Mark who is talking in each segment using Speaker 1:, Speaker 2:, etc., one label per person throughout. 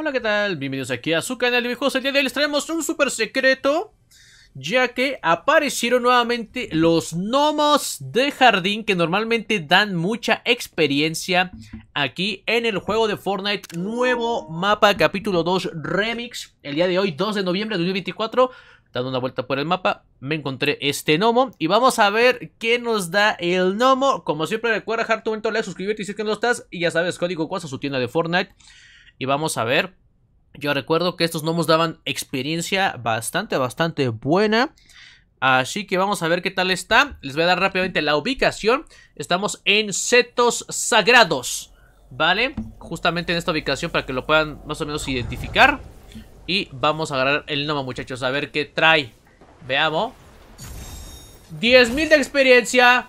Speaker 1: Hola, ¿qué tal? Bienvenidos aquí a su canal de. El día de hoy les traemos un super secreto, ya que aparecieron nuevamente los gnomos de jardín que normalmente dan mucha experiencia aquí en el juego de Fortnite. Nuevo mapa, capítulo 2 Remix. El día de hoy, 2 de noviembre de 2024, dando una vuelta por el mapa, me encontré este gnomo. Y vamos a ver qué nos da el gnomo. Como siempre, recuerda dejar tu momento like, suscribirte si es que no estás. Y ya sabes, código a su tienda de Fortnite. Y vamos a ver. Yo recuerdo que estos gnomos daban experiencia bastante, bastante buena. Así que vamos a ver qué tal está. Les voy a dar rápidamente la ubicación. Estamos en Setos Sagrados. ¿Vale? Justamente en esta ubicación para que lo puedan más o menos identificar. Y vamos a agarrar el gnomo, muchachos. A ver qué trae. Veamos. 10.000 de experiencia.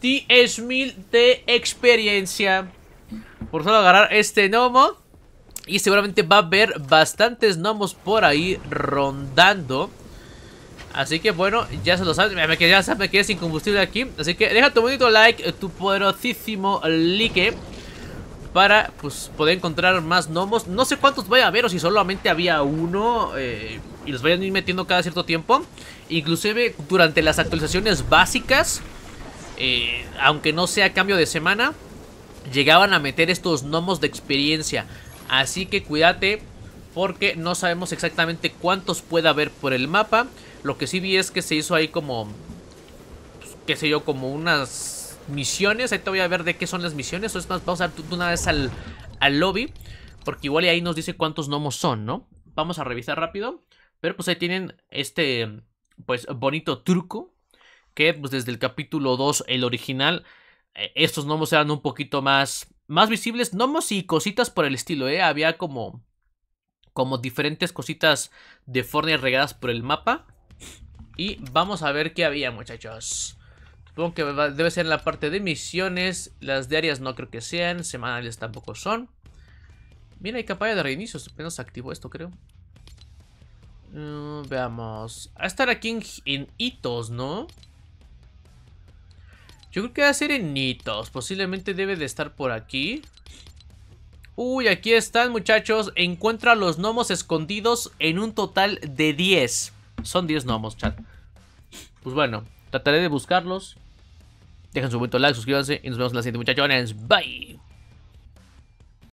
Speaker 1: 10.000 de experiencia. Por solo agarrar este gnomo. Y seguramente va a haber bastantes gnomos por ahí rondando. Así que bueno, ya se lo saben. Me quedé, ya me quedé sin combustible aquí. Así que deja tu bonito like, tu poderosísimo like. Para pues poder encontrar más gnomos. No sé cuántos vaya a haber o si solamente había uno. Eh, y los vayan a ir metiendo cada cierto tiempo. Inclusive durante las actualizaciones básicas. Eh, aunque no sea cambio de semana. Llegaban a meter estos gnomos de experiencia. Así que cuídate porque no sabemos exactamente cuántos puede haber por el mapa. Lo que sí vi es que se hizo ahí como, pues, qué sé yo, como unas misiones. Ahí te voy a ver de qué son las misiones. O es más, vamos a ir una vez al, al lobby. Porque igual ahí nos dice cuántos gnomos son, ¿no? Vamos a revisar rápido. Pero pues ahí tienen este, pues, bonito truco. Que pues desde el capítulo 2, el original, eh, estos gnomos eran un poquito más más visibles, gnomos y cositas por el estilo, ¿eh? Había como, como diferentes cositas de Fortnite regadas por el mapa. Y vamos a ver qué había, muchachos. Supongo que debe ser en la parte de misiones. Las diarias no creo que sean. Semanales tampoco son. Mira, hay campaña de reinicio. Apenas activo esto, creo. Mm, veamos. A estar aquí en hitos, ¿no? Yo creo que va a ser en. Posiblemente debe de estar por aquí. Uy, aquí están muchachos. Encuentra los gnomos escondidos en un total de 10. Son 10 gnomos, chat. Pues bueno, trataré de buscarlos. Dejen su buen like, suscríbanse y nos vemos en la siguiente muchachones. Bye.